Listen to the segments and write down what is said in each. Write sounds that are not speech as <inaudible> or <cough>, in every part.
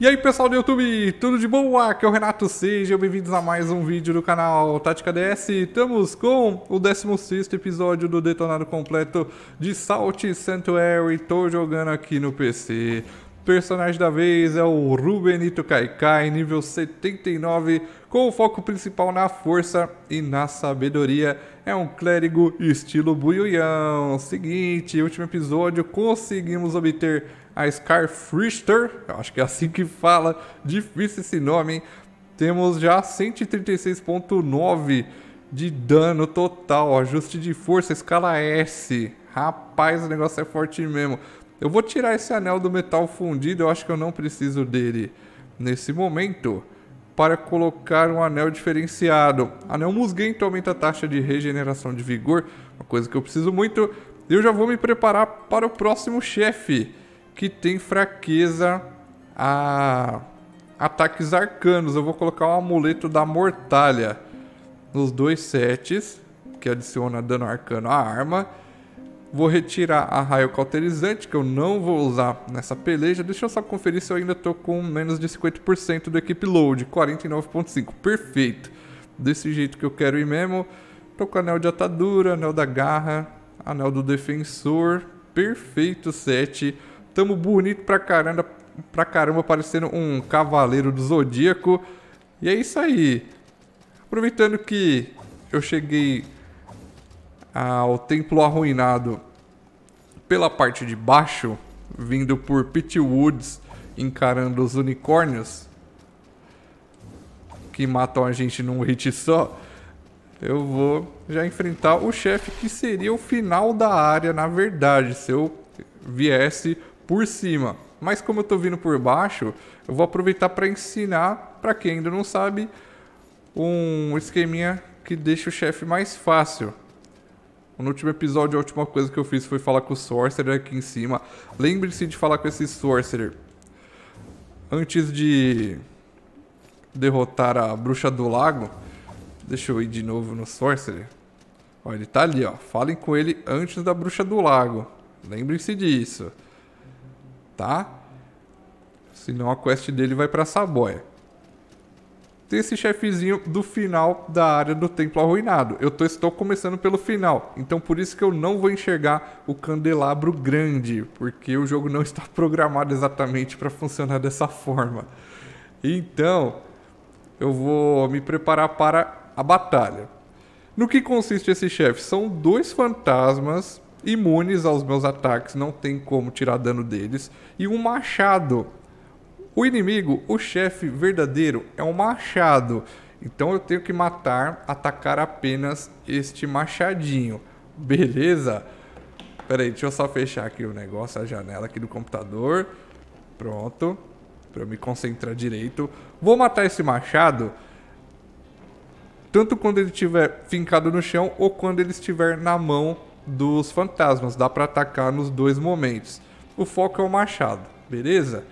E aí pessoal do YouTube, tudo de boa? Aqui é o Renato, sejam bem-vindos a mais um vídeo do canal Tática DS Estamos com o 16º episódio do detonado completo de Salt Sanctuary. Tô jogando aqui no PC Personagem da vez é o Rubenito Kaikai, nível 79 Com o foco principal na força e na sabedoria. É um clérigo estilo buiuião Seguinte, último episódio conseguimos obter a Scarfrister, acho que é assim que fala, difícil esse nome, hein? Temos já 136.9 de dano total, ajuste de força, escala S. Rapaz, o negócio é forte mesmo. Eu vou tirar esse anel do metal fundido, eu acho que eu não preciso dele nesse momento. Para colocar um anel diferenciado. Anel musguento aumenta a taxa de regeneração de vigor, uma coisa que eu preciso muito. Eu já vou me preparar para o próximo chefe que tem fraqueza a ataques arcanos. Eu vou colocar um amuleto da Mortalha nos dois sets, que adiciona dano arcano à arma. Vou retirar a raio cauterizante, que eu não vou usar nessa peleja. Deixa eu só conferir se eu ainda tô com menos de 50% do equipe load, 49.5. Perfeito. Desse jeito que eu quero ir mesmo. Tô com anel de atadura, anel da garra, anel do defensor. Perfeito set. Tamo bonito pra caramba, pra caramba, parecendo um cavaleiro do zodíaco. E é isso aí. Aproveitando que eu cheguei ao templo arruinado pela parte de baixo, vindo por Pit Woods, encarando os unicórnios que matam a gente num hit só. Eu vou já enfrentar o chefe que seria o final da área, na verdade, se eu viesse por cima. Mas como eu estou vindo por baixo, eu vou aproveitar para ensinar, para quem ainda não sabe, um esqueminha que deixa o chefe mais fácil. No último episódio, a última coisa que eu fiz foi falar com o Sorcerer aqui em cima. Lembre-se de falar com esse Sorcerer antes de derrotar a Bruxa do Lago. Deixa eu ir de novo no Sorcerer. Ó, ele tá ali, ó. Falem com ele antes da Bruxa do Lago. Lembrem-se disso tá? Senão a quest dele vai pra Saboia. Tem esse chefezinho do final da área do templo arruinado. Eu tô, estou começando pelo final, então por isso que eu não vou enxergar o candelabro grande, porque o jogo não está <laughs> programado exatamente para funcionar dessa forma. Então, eu vou me preparar para a batalha. No que consiste esse chefe? São dois fantasmas imunes aos meus ataques, não tem como tirar dano deles, e um machado. O inimigo, o chefe verdadeiro, é um machado. Então eu tenho que matar, atacar apenas este machadinho. Beleza? Pera aí, deixa eu só fechar aqui o negócio, a janela aqui do computador. Pronto. Para eu me concentrar direito. Vou matar esse machado tanto quando ele estiver fincado no chão ou quando ele estiver na mão dos fantasmas. Dá para atacar nos dois momentos. O foco é o machado, beleza?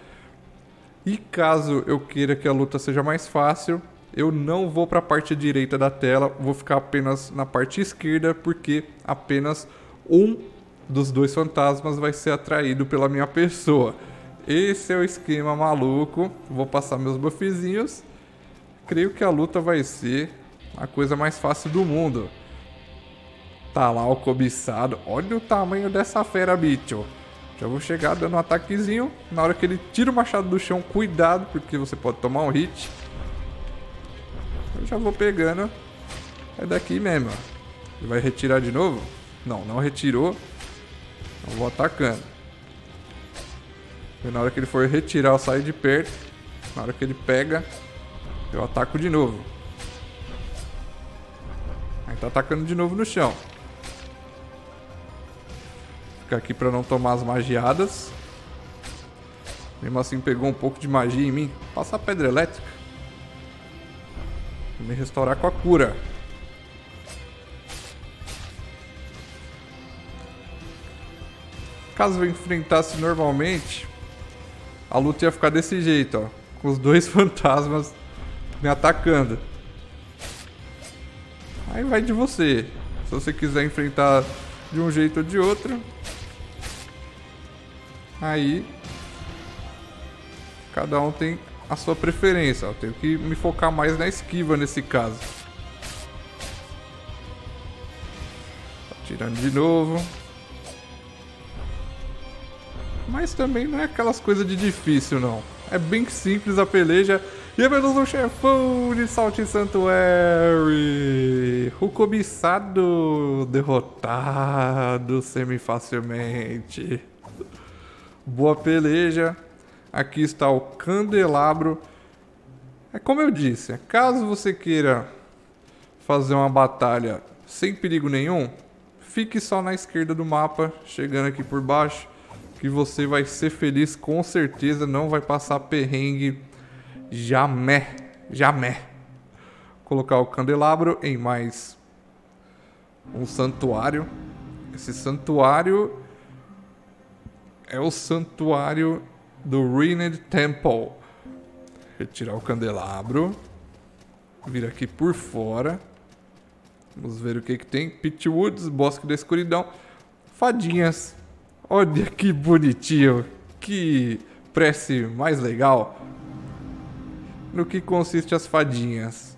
E caso eu queira que a luta seja mais fácil, eu não vou para a parte direita da tela, vou ficar apenas na parte esquerda, porque apenas um dos dois fantasmas vai ser atraído pela minha pessoa. Esse é o esquema maluco. Vou passar meus buffzinhos. Creio que a luta vai ser a coisa mais fácil do mundo. Tá lá o cobiçado. Olha o tamanho dessa fera, bicho. Já vou chegar dando um ataquezinho. Na hora que ele tira o machado do chão, cuidado, porque você pode tomar um hit. Eu já vou pegando. É daqui mesmo, Ele vai retirar de novo? Não, não retirou. Eu vou atacando. E na hora que ele for retirar, eu saio de perto. Na hora que ele pega, eu ataco de novo. Aí tá atacando de novo no chão. Ficar aqui para não tomar as magiadas. Mesmo assim pegou um pouco de magia em mim. Passar pedra elétrica. Vou me restaurar com a cura. Caso eu enfrentasse normalmente, a luta ia ficar desse jeito, ó. Com os dois <laughs> fantasmas me atacando. Aí vai de você. Se você quiser enfrentar de um jeito ou de outro, Aí Cada um tem a sua preferência. Eu tenho que me focar mais na esquiva nesse caso. Tirando de novo. Mas também não é aquelas coisas de difícil, não. É bem simples a peleja. E é menos um chefão de Salt Sanctuary. O cobiçado derrotado semi-facilmente. Boa peleja. Aqui está o candelabro. É como eu disse, caso você queira fazer uma batalha sem perigo nenhum, fique só na esquerda do mapa, chegando aqui por baixo, que você vai ser feliz com certeza, não vai passar perrengue jamais, jamais. Colocar o candelabro em mais um santuário. Esse santuário é o santuário do Ruined Temple. Retirar o candelabro. Vir aqui por fora. Vamos ver o que, que tem. Pitwoods, Bosque da Escuridão. Fadinhas. Olha que bonitinho. Que prece mais legal. No que consiste as fadinhas?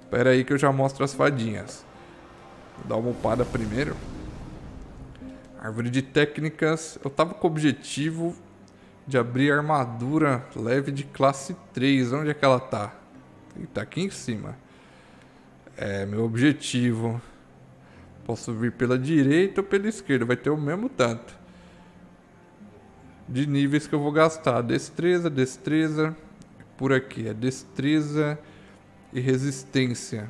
Espera aí que eu já mostro as fadinhas. Vou dar uma upada primeiro. Árvore de técnicas. Eu tava com o objetivo de abrir armadura leve de classe 3. Onde é que ela tá? Tá aqui em cima. É meu objetivo. Posso vir pela direita ou pela esquerda, vai ter o mesmo tanto de níveis que eu vou gastar. Destreza, destreza, por aqui é destreza e resistência.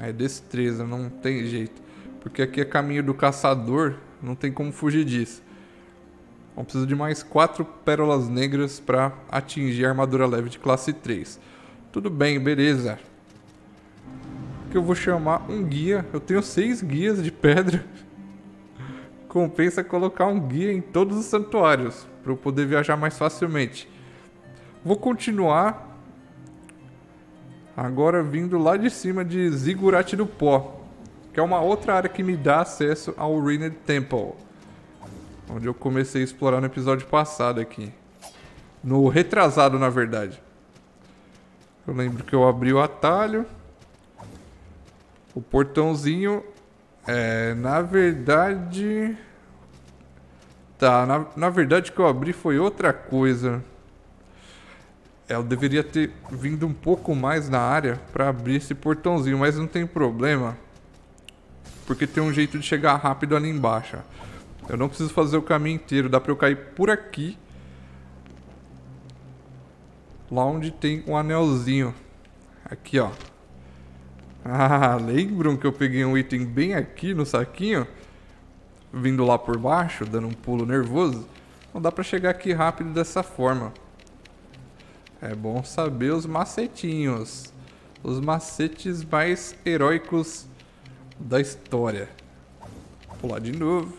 É destreza, não tem jeito. Porque aqui é caminho do caçador, não tem como fugir disso. Preciso de mais quatro pérolas negras para atingir a armadura leve de classe 3. Tudo bem, beleza que eu vou chamar um guia. Eu tenho seis guias de pedra. <laughs> Compensa colocar um guia em todos os santuários para eu poder viajar mais facilmente. Vou continuar agora vindo lá de cima de Ziggurat do Pó, que é uma outra área que me dá acesso ao Ruined Temple, onde eu comecei a explorar no episódio passado aqui. No retrasado, na verdade. Eu lembro que eu abri o atalho. O portãozinho, é, na verdade... Tá, na, na verdade que eu abri foi outra coisa. É, eu deveria ter vindo um pouco mais na área para abrir esse portãozinho, mas não tem problema. Porque tem um jeito de chegar rápido ali embaixo. Eu não preciso fazer o caminho inteiro, dá pra eu cair por aqui. Lá onde tem um anelzinho. Aqui, ó. <laughs> Ah, lembram que eu peguei um item bem aqui no saquinho? Vindo lá por baixo, dando um pulo nervoso. Não dá pra chegar aqui rápido dessa forma. É bom saber os macetinhos. Os macetes mais heróicos da história. Pular de novo.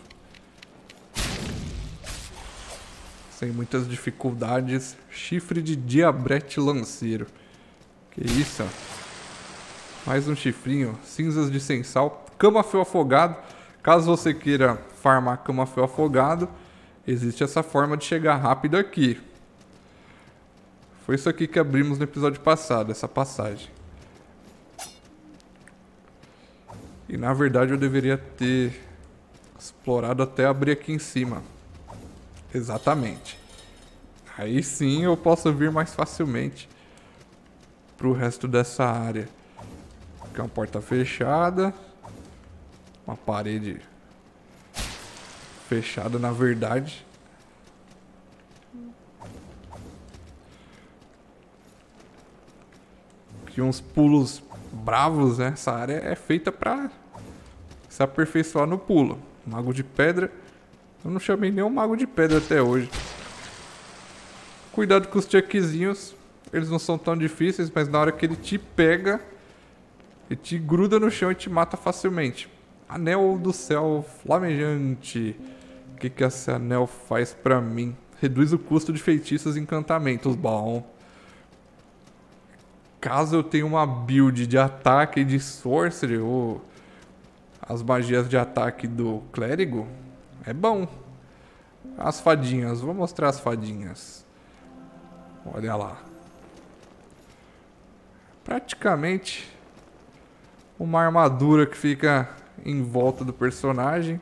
Sem muitas dificuldades. Chifre de diabrete lanceiro. Que isso, ó. Mais um chifrinho. Cinzas de sensal. Camafeu afogado. Caso você queira farmar camafeu afogado, existe essa forma de chegar rápido aqui. Foi isso aqui que abrimos no episódio passado, essa passagem. E na verdade eu deveria ter explorado até abrir aqui em cima. Exatamente. Aí sim eu posso vir mais facilmente para o resto dessa área. Aqui é uma porta fechada. Uma parede fechada, na verdade. Aqui uns pulos bravos, né? Essa área é feita pra se aperfeiçoar no pulo. Mago de pedra. Eu não chamei nenhum mago de pedra até hoje. Cuidado com os checkzinhos. Eles não são tão difíceis, mas na hora que ele te pega, ele te gruda no chão e te mata facilmente. Anel do céu flamejante. O que, que esse anel faz pra mim? Reduz o custo de feitiços e encantamentos. Bom. Caso eu tenha uma build de ataque de sorcery ou as magias de ataque do clérigo, é bom. As fadinhas, vou mostrar as fadinhas. Olha lá. Praticamente uma armadura que fica em volta do personagem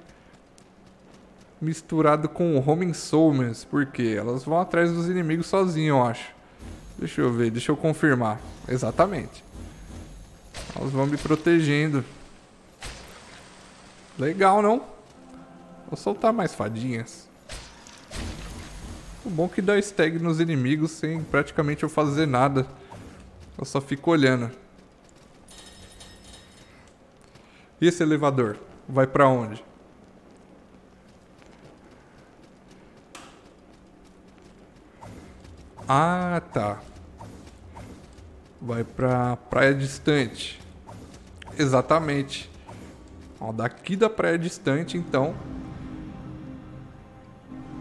misturado com Homing Soulmans, porque elas vão atrás dos inimigos sozinho, eu acho. Deixa eu ver, deixa eu confirmar. Exatamente. Elas vão me protegendo. Legal, não? Vou soltar mais fadinhas. O bom é que dá stag nos inimigos sem praticamente eu fazer nada. Eu só fico olhando. E esse elevador? Vai pra onde? Ah, tá. Vai pra praia distante. Exatamente. Ó, daqui da praia distante, então.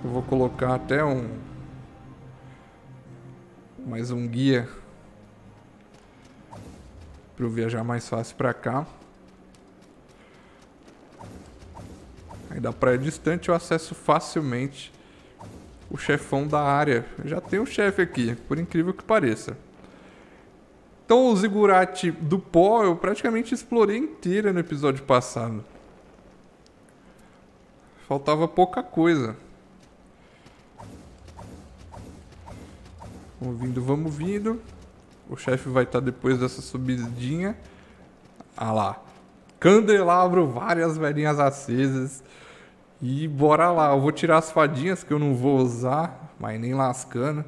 Eu vou colocar até um. Mais um guia. Para eu viajar mais fácil para cá. Aí da praia distante eu acesso facilmente o chefão da área. Já tem o chefe aqui, por incrível que pareça. Então o Zigurate do pó eu praticamente explorei inteira no episódio passado. Faltava pouca coisa. Vamos vindo, vamos vindo. O chefe vai estar tá depois dessa subidinha. Ah lá. Candelabro, várias velhinhas acesas. E bora lá, eu vou tirar as fadinhas que eu não vou usar, mas nem lascando.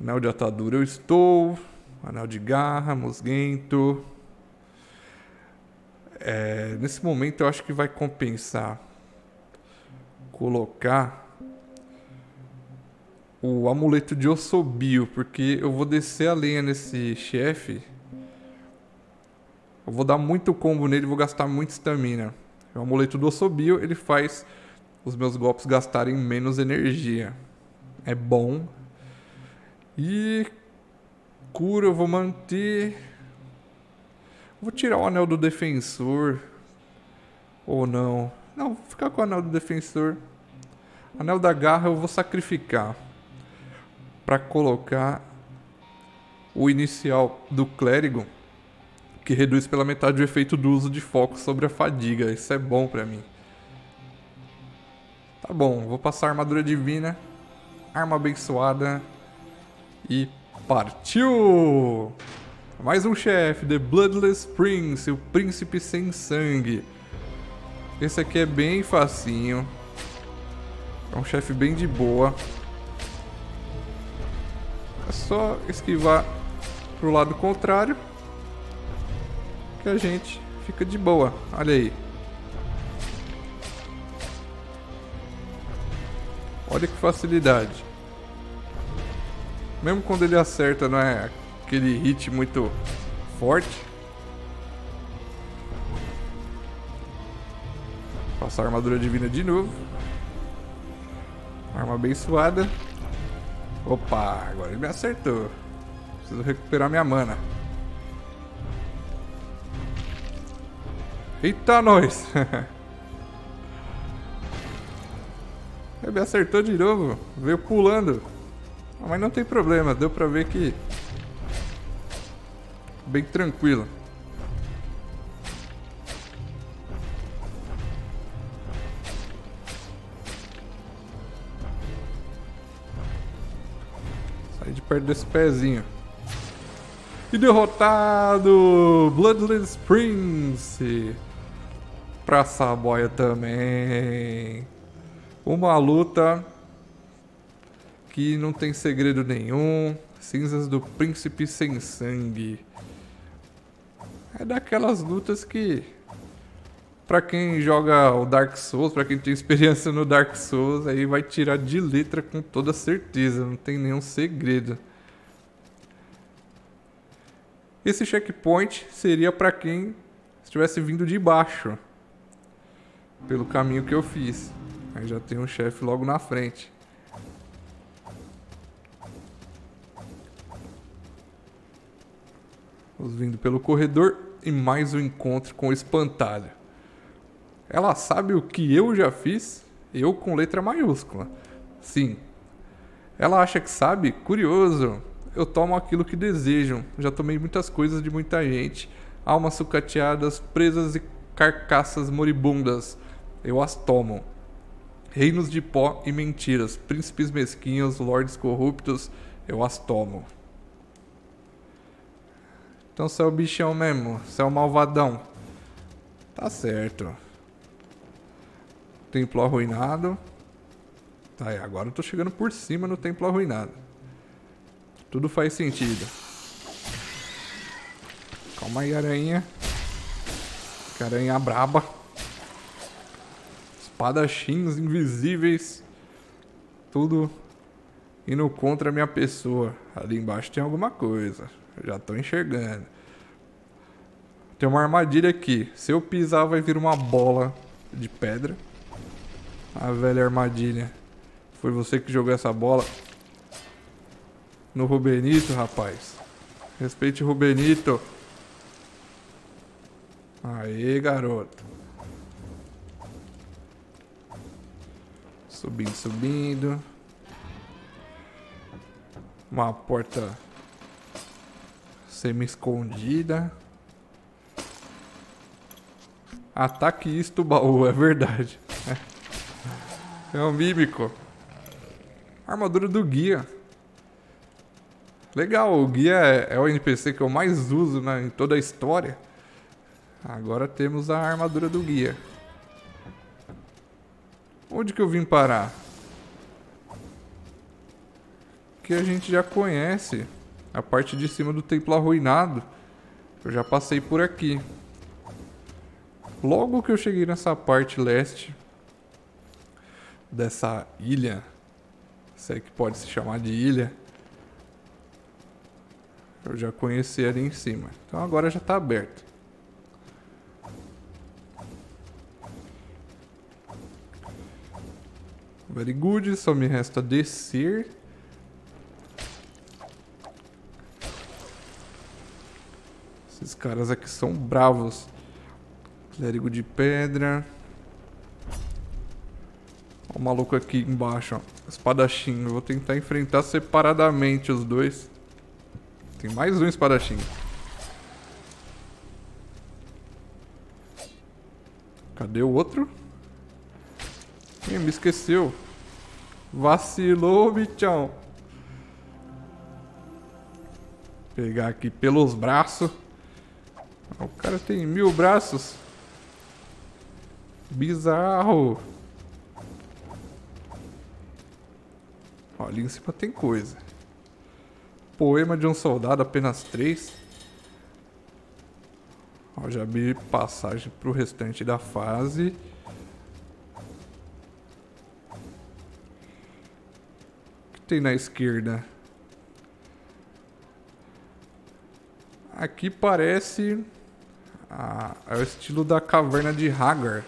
Anel de atadura eu estou. Anel de garra, musguento. É, nesse momento eu acho que vai compensar colocar o amuleto de Ossobio, porque eu vou descer a lenha nesse chefe. Eu vou dar muito combo nele, vou gastar muito estamina. O amuleto do Ossobio, ele faz os meus golpes gastarem menos energia. É bom. E cura eu vou manter. Vou tirar o anel do defensor. Ou não. Não, vou ficar com o anel do defensor. Anel da garra eu vou sacrificar. Para colocar o inicial do clérigo que reduz pela metade o efeito do uso de foco sobre a fadiga. Isso é bom pra mim. Tá bom, vou passar a armadura divina, arma abençoada e partiu! Mais um chefe, The Bloodless Prince, o príncipe sem sangue. Esse aqui é bem facinho. É um chefe bem de boa. É só esquivar pro lado contrário que a gente fica de boa. Olha aí. Olha que facilidade. Mesmo quando ele acerta, não é aquele hit muito forte. Passar a armadura divina de novo. Arma abençoada. Opa, agora ele me acertou. Preciso recuperar minha mana. Eita, nós! <laughs> Ele acertou de novo. Veio pulando. Ah, mas não tem problema, deu pra ver que... Bem tranquilo. Sai de perto desse pezinho. E derrotado! Bloodless Prince! Pra Saboia também. Uma luta que não tem segredo nenhum. Cinzas do Príncipe Sem Sangue. É daquelas lutas que para quem joga o Dark Souls, para quem tem experiência no Dark Souls, aí vai tirar de letra com toda certeza, não tem nenhum segredo. Esse checkpoint seria para quem estivesse vindo de baixo pelo caminho que eu fiz. Aí já tem um chefe logo na frente. Vamos vindo pelo corredor e mais um encontro com o espantalho. Ela sabe o que eu já fiz, eu com letra maiúscula. Sim, Ela acha que sabe? Curioso. Eu tomo aquilo que desejam. Já tomei muitas coisas de muita gente. Almas sucateadas, presas e carcaças moribundas. Eu as tomo. Reinos de pó e mentiras, príncipes mesquinhos, lordes corruptos, eu as tomo. Então você é o bichão mesmo, você é o malvadão. Tá certo. Templo arruinado. Tá, e agora eu tô chegando por cima no templo arruinado. Tudo faz sentido. Calma aí, aranha. Que aranha braba. Espadachins invisíveis. Tudo indo contra a minha pessoa. Ali embaixo tem alguma coisa. já tô enxergando. Tem uma armadilha aqui. Se eu pisar, vai vir uma bola de pedra. A velha armadilha. Foi você que jogou essa bola no Rubenito, rapaz. Respeite o Rubenito. Aê, garoto. Subindo, subindo. Uma porta semi-escondida. Ataque isto baú, <laughs> é verdade. É um mímico. Armadura do guia. Legal, o guia é, é, o NPC que eu mais uso né, em toda a história. Agora temos a armadura do guia. Onde que eu vim parar? Que a gente já conhece. A parte de cima do templo arruinado. Eu já passei por aqui. Logo que eu cheguei nessa parte leste dessa ilha, sei que pode se chamar de ilha, eu já conheci ali em cima. Então agora já está aberto. Very good, só me resta descer. Esses caras aqui são bravos. Clérigo de pedra. Olha o maluco aqui embaixo, ó. Espadachim. Eu vou tentar enfrentar separadamente os dois. Tem mais um espadachim. Cadê o outro? Ih, me esqueceu. Vacilou, bichão. Pegar aqui pelos braços. O cara tem mil braços. Bizarro. Ali em cima tem coisa. Poema de um soldado, apenas três. Ó, já abri passagem pro restante da fase. Tem na esquerda? Aqui parece ah, é o estilo da caverna de Hagar.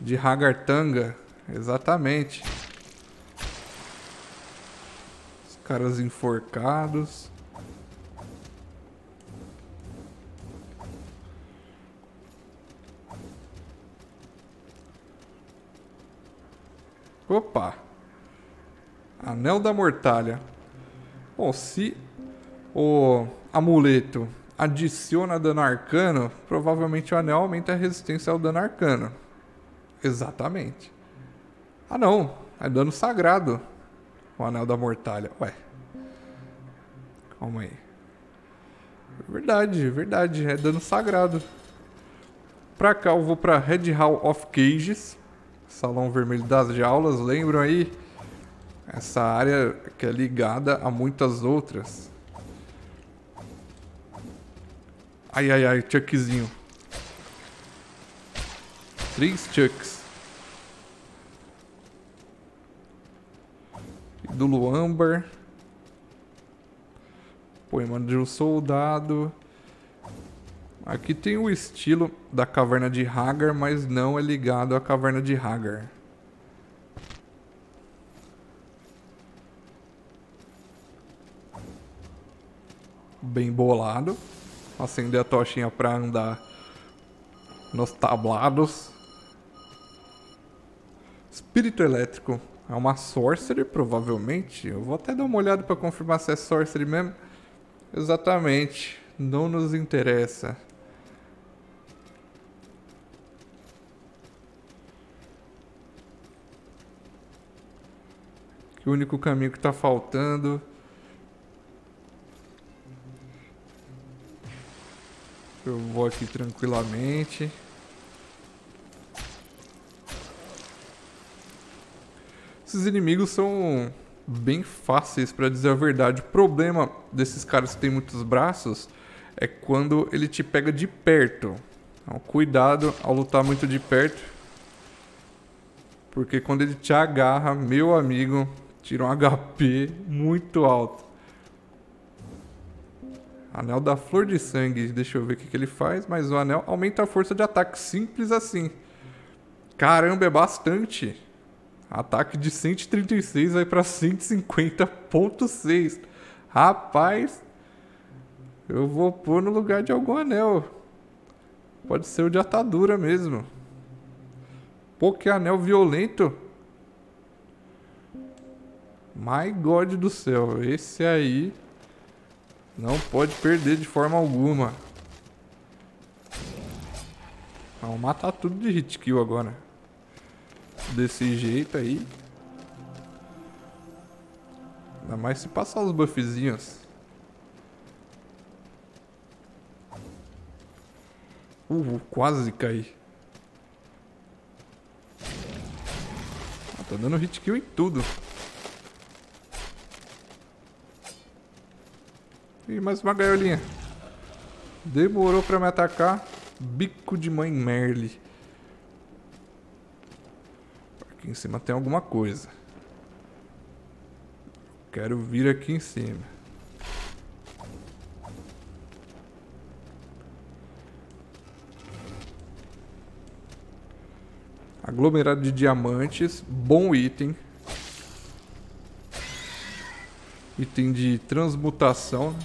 De Hagartanga, exatamente. Os caras enforcados. Opa! Anel da Mortalha. Bom, se o amuleto adiciona dano arcano, provavelmente o anel aumenta a resistência ao dano arcano. Exatamente. Ah não, é dano sagrado. O anel da mortalha. Ué. Calma aí. Verdade, verdade, é dano sagrado. Pra cá eu vou pra Red Hall of Cages. Salão Vermelho das Jaulas, lembram aí? Essa área que é ligada a muitas outras. Ai, ai, ai, Chuckzinho. Três Chucks. Do Luambar. Poema de um soldado. Aqui tem o estilo da caverna de Hagar, mas não é ligado à caverna de Hagar. Bem bolado. Acender a tochinha pra andar nos tablados. Espírito elétrico. É uma Sorcery, provavelmente. Eu vou até dar uma olhada para confirmar se é Sorcery mesmo. Exatamente. Não nos interessa. Que o único caminho que está faltando... Eu vou aqui tranquilamente. Esses inimigos são bem fáceis, para dizer a verdade. O problema desses caras que tem muitos braços é quando ele te pega de perto. Então, cuidado ao lutar muito de perto. Porque quando ele te agarra, meu amigo, tira um HP muito alto. Anel da Flor de Sangue. Deixa eu ver o que, que ele faz. Mas o anel aumenta a força de ataque. Simples assim. Caramba, é bastante. Ataque de 136 vai para 150.6. Rapaz, eu vou pôr no lugar de algum anel. Pode ser o de atadura mesmo. Pô, que anel violento. My God do céu, esse aí não pode perder de forma alguma. Vamos matar tudo de hit kill agora desse jeito aí. Ainda mais se passar os buffzinhos. Uh, quase caí. Ah, tá dando hit kill em tudo. E mais uma gaiolinha. Demorou pra me atacar. Bico de mãe Merle. Aqui em cima tem alguma coisa. Quero vir aqui em cima. Aglomerado de diamantes, bom item. Item de transmutação.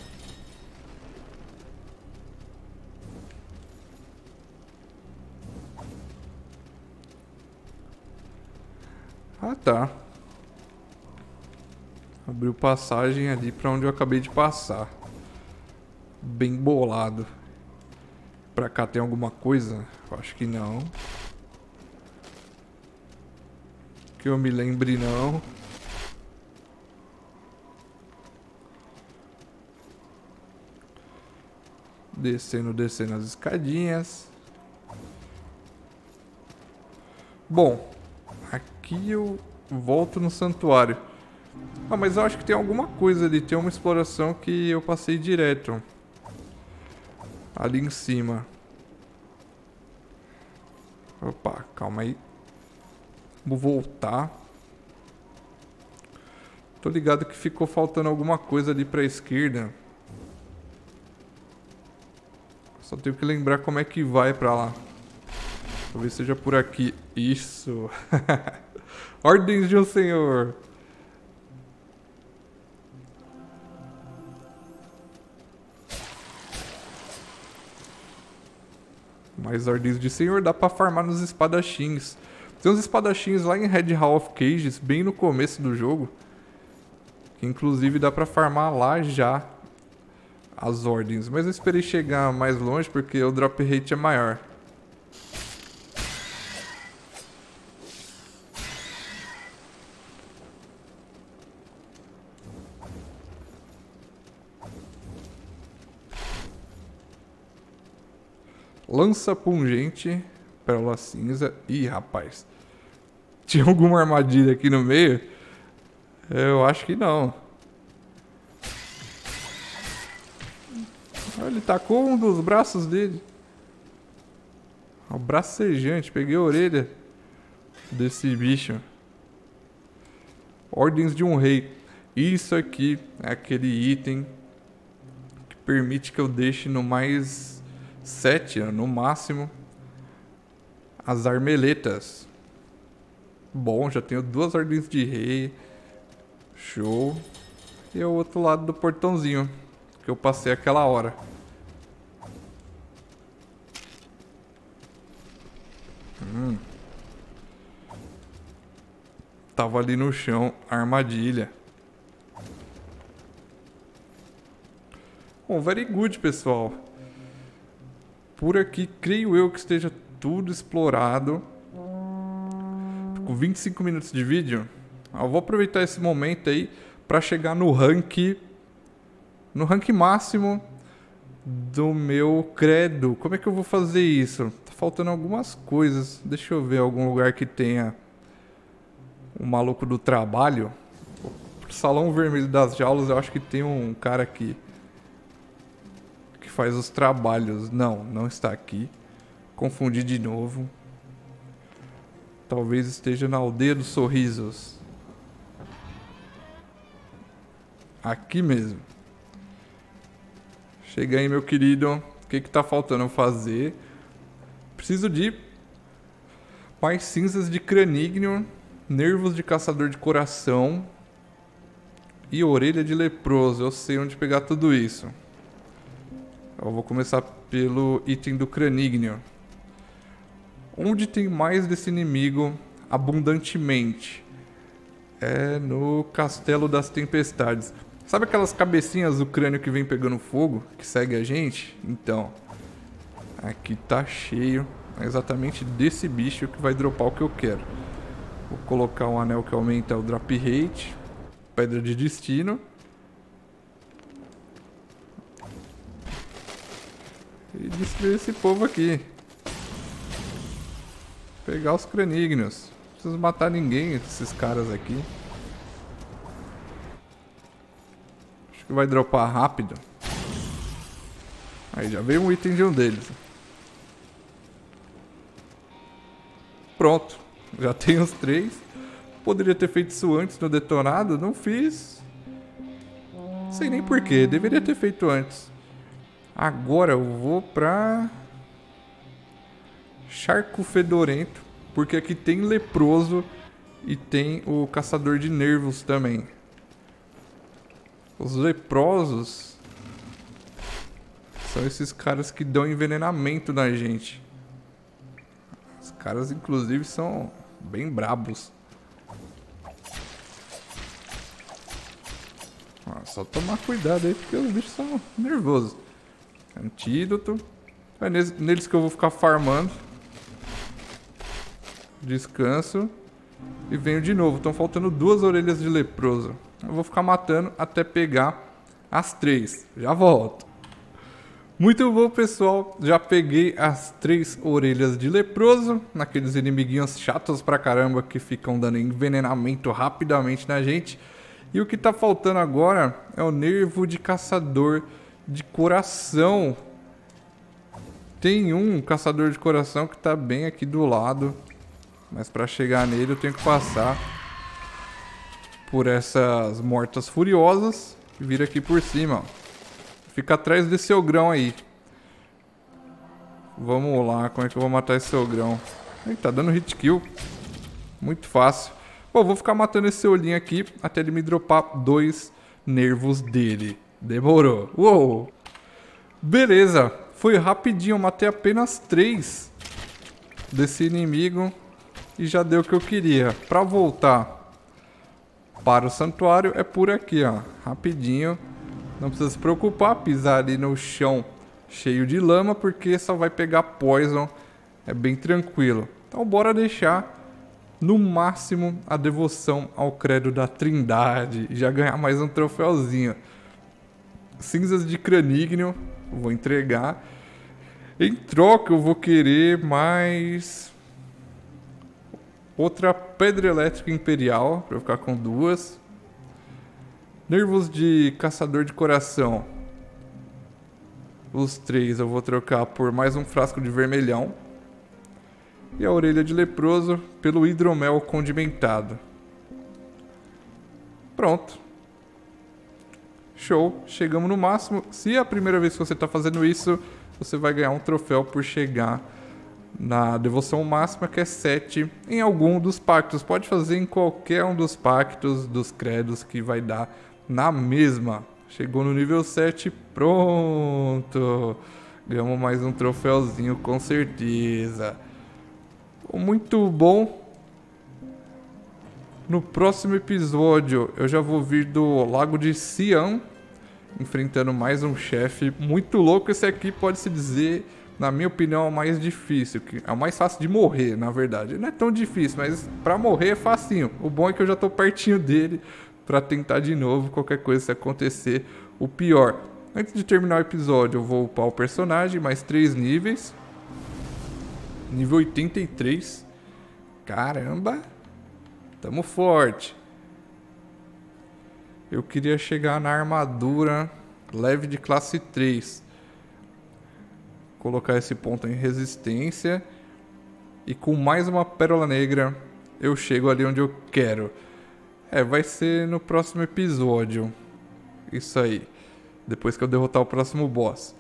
Tá. Abriu passagem ali pra onde eu acabei de passar. Bem bolado. Pra cá tem alguma coisa? Eu acho que não. Que eu me lembre não. Descendo, descendo as escadinhas. Bom, aqui eu volto no santuário. Ah, mas eu acho que tem alguma coisa ali. Tem uma exploração que eu passei direto. Ali em cima. Opa, calma aí. Vou voltar. Tô ligado que ficou faltando alguma coisa ali pra esquerda. Só tenho que lembrar como é que vai pra lá. Talvez seja por aqui. Isso. <laughs> Ordens de um senhor. Mais ordens de senhor dá pra farmar nos espadachins. Tem uns espadachins lá em Red Hall of Cages, bem no começo do jogo. Que inclusive dá pra farmar lá já as ordens. Mas eu esperei chegar mais longe porque o drop rate é maior. Lança pungente, pérola cinza. Ih, rapaz. Tinha alguma armadilha aqui no meio? Eu acho que não. Ele tacou um dos braços dele. O bracejante. Peguei a orelha desse bicho. Ordens de um rei. Isso aqui é aquele item que permite que eu deixe no mais sete no máximo. As armeletas. Bom, já tenho duas ordens de rei. Show. E o outro lado do portãozinho. Que eu passei aquela hora. Hum. Tava ali no chão, armadilha. Bom, very good, pessoal. Por aqui, creio eu que esteja tudo explorado. Com 25 minutos de vídeo. Eu vou aproveitar esse momento aí para chegar no rank no rank máximo do meu credo. Como é que eu vou fazer isso? Tá faltando algumas coisas. Deixa eu ver algum lugar que tenha o maluco do trabalho. O Salão Vermelho das Jaulas, eu acho que tem um cara aqui faz os trabalhos. Não, não está aqui. Confundi de novo. Talvez esteja na Aldeia dos Sorrisos. Aqui mesmo. Chega aí, meu querido. O que que tá faltando fazer? Preciso de mais cinzas de cranígneo, nervos de caçador de coração e orelha de leproso. Eu sei onde pegar tudo isso. Eu vou começar pelo item do cranígneo. Onde tem mais desse inimigo abundantemente? É no Castelo das Tempestades. Sabe aquelas cabecinhas do crânio que vem pegando fogo, que segue a gente? Então, aqui tá cheio é exatamente desse bicho que vai dropar o que eu quero. Vou colocar um anel que aumenta o drop rate, pedra de destino. E destruir esse povo aqui. Pegar os cranígneos. Não preciso matar ninguém, esses caras aqui. Acho que vai dropar rápido. Aí já veio um item de um deles. Pronto. Já <laughs> tem os três. Poderia ter feito isso antes no detonado. Não fiz. Sei nem porquê. Deveria ter feito antes. Agora eu vou pra... Charco Fedorento. Porque aqui tem leproso e tem o caçador de nervos também. Os leprosos são esses caras que dão envenenamento na gente. Os caras, inclusive, são bem brabos. Ah, só tomar cuidado aí, porque os bichos são nervosos. Antídoto. É neles que eu vou ficar farmando. Descanso. E venho de novo. Estão faltando duas orelhas de leproso. Eu vou ficar matando até pegar as três. Já volto. Muito bom, pessoal. Já peguei as três orelhas de leproso, naqueles inimiguinhos chatos pra caramba que ficam dando envenenamento rapidamente na gente. E o que tá faltando agora é o nervo de caçador de coração. Tem um caçador de coração que tá bem aqui do lado, mas para chegar nele eu tenho que passar por essas mortas furiosas e vir aqui por cima. Fica atrás desse ogrão aí. Vamos lá, como é que eu vou matar esse ogrão? Ele tá dando hit kill. Muito fácil. Bom, vou ficar matando esse olhinho aqui até ele me dropar dois nervos dele. Demorou. Uou! Beleza. Foi rapidinho, matei apenas três desse inimigo e já deu o que eu queria. Pra voltar para o santuário é por aqui, ó. Rapidinho. Não precisa se preocupar, pisar ali no chão cheio de lama, porque só vai pegar poison. É bem tranquilo. Então bora deixar no máximo a devoção ao credo da trindade. Já ganhar mais um troféuzinho. Cinzas de cranígneo, vou entregar. Em troca eu vou querer mais Outra pedra elétrica imperial, para ficar com duas. Nervos de caçador de coração. Os três eu vou trocar por mais um frasco de vermelhão. E a orelha de leproso pelo hidromel condimentado. Pronto. Show. Chegamos no máximo. Se é a primeira vez que você está fazendo isso, você vai ganhar um troféu por chegar na devoção máxima, que é 7 em algum dos pactos. Pode fazer em qualquer um dos pactos dos credos que vai dar na mesma. Chegou no nível 7, pronto. Ganhamos mais um troféuzinho com certeza. Muito bom. No próximo episódio eu já vou vir do Lago de Siam, enfrentando mais um chefe muito louco. Esse aqui pode se dizer, na minha opinião, é o mais difícil, que é o mais fácil de morrer, na verdade. Não é tão difícil, mas para morrer é facinho. O bom é que eu já tô pertinho dele para tentar de novo qualquer coisa se acontecer. O pior, antes de terminar o episódio, eu vou upar o personagem mais três níveis. Nível 83. Caramba! Tamo forte. Eu queria chegar na armadura leve de classe 3. Colocar esse ponto em resistência. E com mais uma pérola negra, eu chego ali onde eu quero. É, vai ser no próximo episódio. Isso aí. Depois que eu derrotar o próximo boss.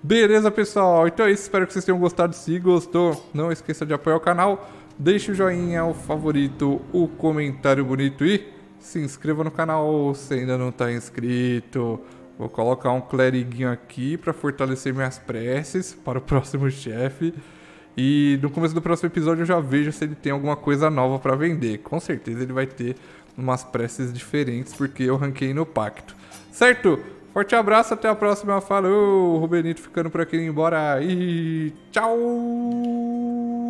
Beleza, pessoal? Então é isso. Espero que vocês tenham gostado. Se gostou, não esqueça de apoiar o canal. Deixe o joinha, o favorito, o comentário bonito e se inscreva no canal se ainda não está inscrito. Vou colocar um cleriguinho aqui para fortalecer minhas preces para o próximo chefe. E no começo do próximo episódio eu já vejo se ele tem alguma coisa nova para vender. Com certeza ele vai ter umas preces diferentes porque eu ranquei no pacto. Certo? Forte abraço, até a próxima. Falou! Rubenito ficando por aqui embora. E tchau!